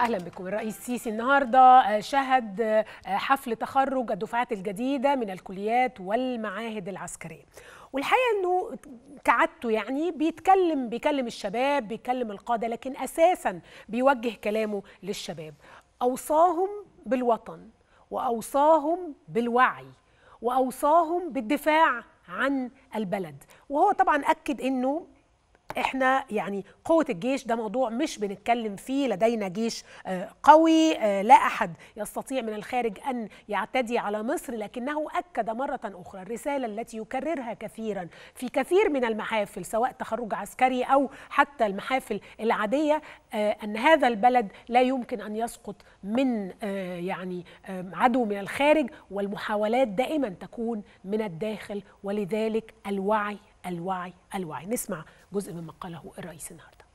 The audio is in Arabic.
أهلا بكم. الرئيس السيسي النهارده شهد حفل تخرج الدفعات الجديدة من الكليات والمعاهد العسكرية. والحقيقة إنه كعادته يعني بيتكلم بيكلم الشباب بيكلم القادة لكن أساسا بيوجه كلامه للشباب. أوصاهم بالوطن وأوصاهم بالوعي وأوصاهم بالدفاع عن البلد. وهو طبعا أكد إنه إحنا يعني قوة الجيش ده موضوع مش بنتكلم فيه لدينا جيش قوي لا أحد يستطيع من الخارج أن يعتدي على مصر لكنه أكد مرة أخرى الرسالة التي يكررها كثيرا في كثير من المحافل سواء تخرج عسكري أو حتى المحافل العادية أن هذا البلد لا يمكن أن يسقط من يعني عدو من الخارج والمحاولات دائما تكون من الداخل ولذلك الوعي الوعي الوعي. نسمع جزء مما قاله الرئيس النهارده.